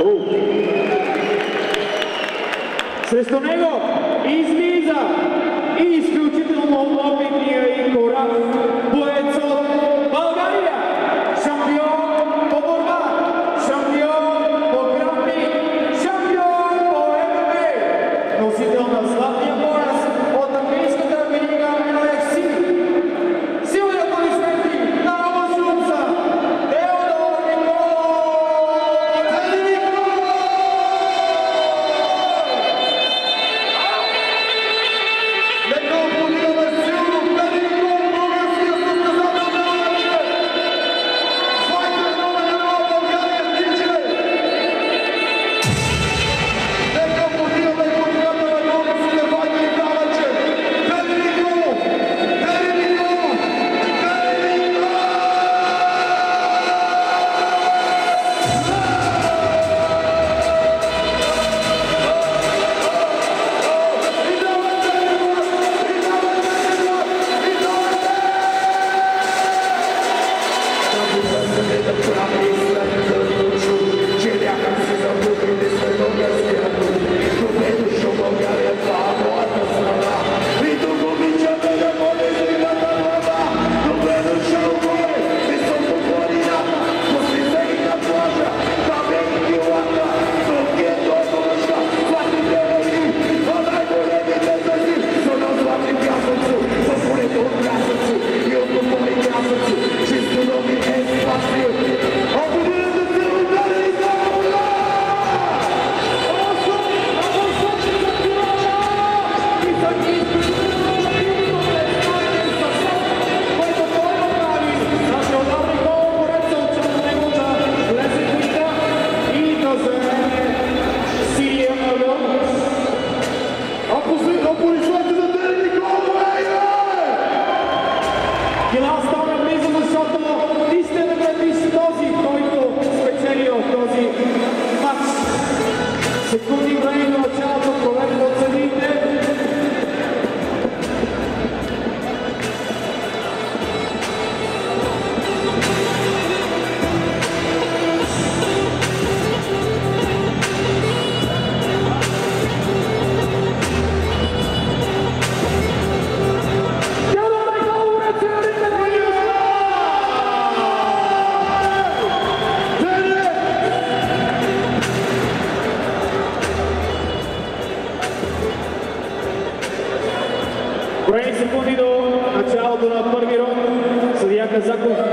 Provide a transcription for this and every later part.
Uh. Sresto nego iz niza i isključitelno lopitnija i korak It's going to рунд. Съдия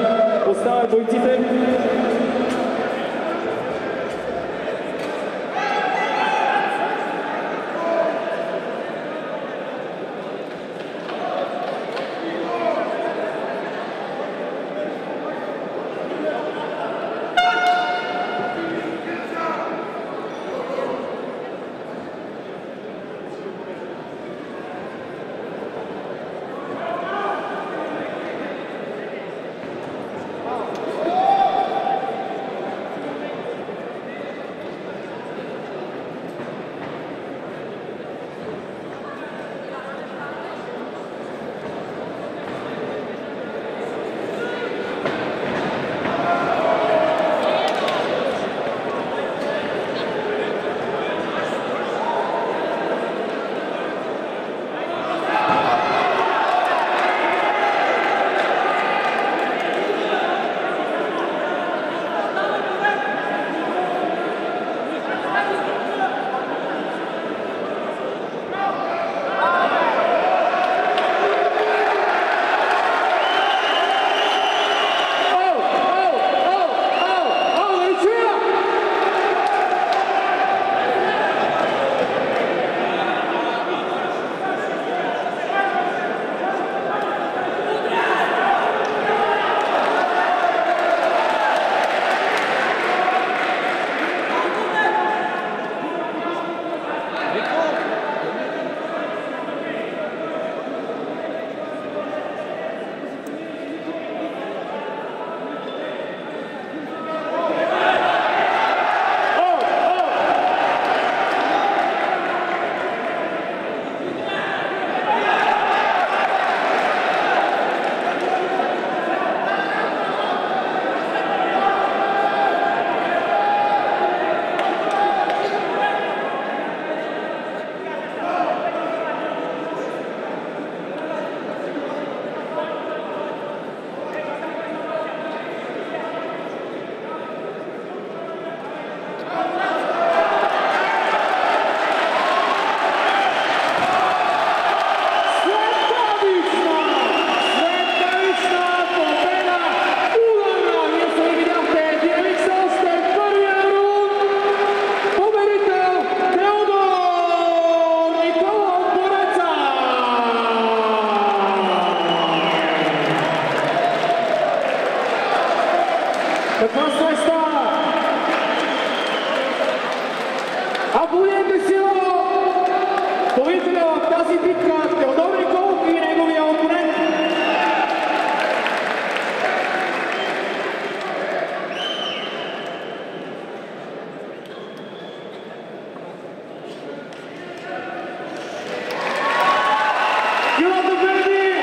Юната Берди!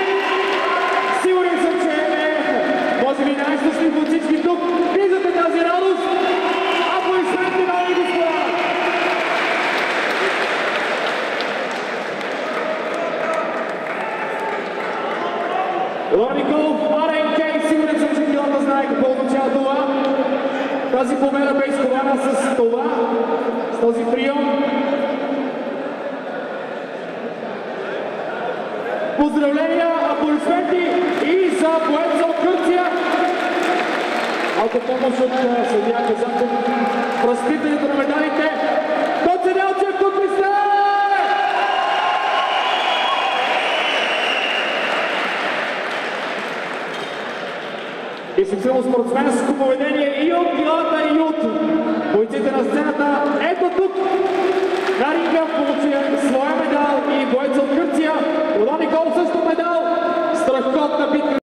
Сигурен съм, че е, може би най-щастлив от всички тук. Виждате тази радост? Аплодисменти, дами и господа! Лор Николов, Арен Кей, сигурен съм, че Килата знае какво означава това. Тази победа бе изкована с това, с този прием. Поздравления, аплодисменти и за поеца от Гърция. Малко помощ от а, съдия Казаков. В разпитането на медалите. Тоце Делчев, тук ли сте? Изключително спортсменско поведение и от Гилата, и от бойците на сцената. Ето тук Хариков получи своя медал и Бойца от Кърция, Рони Кол също медал. Страхотна битка.